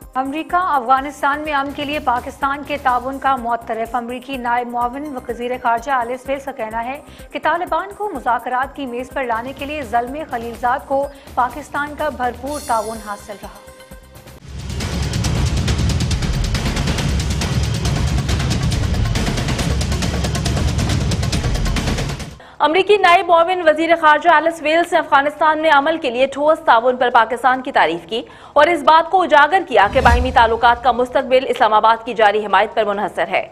अमरीका, अफ़गानिस्तान में अम के लिए पाकिस्तान के ताउन का मौतरफ अमरीकी नायब मावन वज़ीर खारजा आलिस वेल्स का कहना है कि तालिबान को मुजाकरात की मेज पर लाने के लिए जलम खलीलजाद को पाकिस्तान का भरपूर ताउन हासिल रहा। अमरीकी नए मोमिन वज़ीर खारजा एलिस वेल्स ने अफ़गानिस्तान में अमल के लिए ठोस ताउन पर पाकिस्तान की तारीफ़ की और इस बात को उजागर किया कि बाहिमी ताल्लुकात का मुस्तबिल इस्लामाबाद की जारी हिमायत पर मुनहसर है।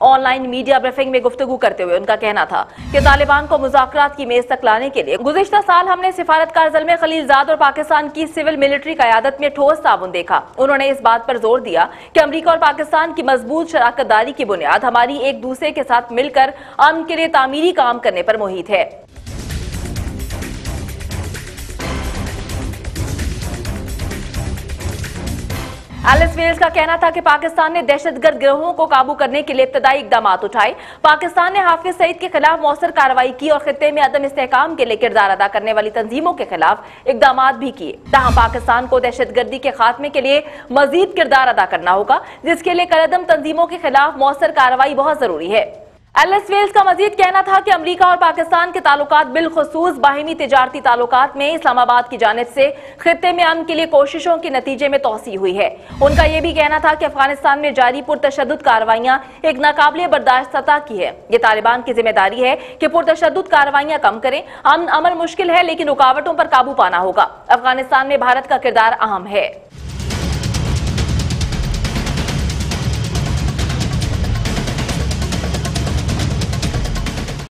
ऑनलाइन मीडिया ब्रीफिंग में गुफ्तु करते हुए उनका कहना था कि तालिबान को मुजाकरात की मेज तक लाने के लिए गुजशत साल हमने सिफारत सिफारतकार में खलीलजाद और पाकिस्तान की सिविल मिलिट्री क्यादत में ठोस ताउन देखा। उन्होंने इस बात पर ज़ोर दिया कि अमरीका और पाकिस्तान की मज़बूत शराकत दारी की बुनियाद हमारी एक दूसरे के साथ मिलकर अम के लिए तामीरी काम करने पर मुहित है। एलिस वेल्स का कहना था कि पाकिस्तान ने दहशतगर्द गिरोहों को काबू करने के लिए इब्तदाई इकदाम उठाए। पाकिस्तान ने हाफिज सईद के खिलाफ मौसर कार्रवाई की और खत्े में अदम इस्तेकाम के लिए किरदार अदा करने वाली तंजीमों के खिलाफ इकदाम भी किए। तहाँ पाकिस्तान को दहशत गर्दी के खात्मे के लिए मजीद किरदार अदा करना होगा, जिसके लिए कलदम तंजीमों के खिलाफ मौसर कार्रवाई बहुत ज़रूरी है। एलिस वेल्स का मजीद कहना था कि अमरीका और पाकिस्तान के ताल्लुकात बिलखसूस बाहिमी तजारती ताल्लुकात में इस्लामाबाद की जानब से खत्े में अमन के लिए कोशिशों के नतीजे में तोसी हुई है। उनका यह भी कहना था कि अफ़गानिस्तान में जारी पुरतशद कार्रवाइयाँ एक नाकाबले बर्दाश्त सतह की है। ये तालिबान की ज़िम्मेदारी है कि पुरतशद कार्रवाइयाँ कम करें। अमन अमल मुश्किल है, लेकिन रुकावटों पर काबू पाना होगा। अफ़गानिस्तान में भारत का किरदार अहम है।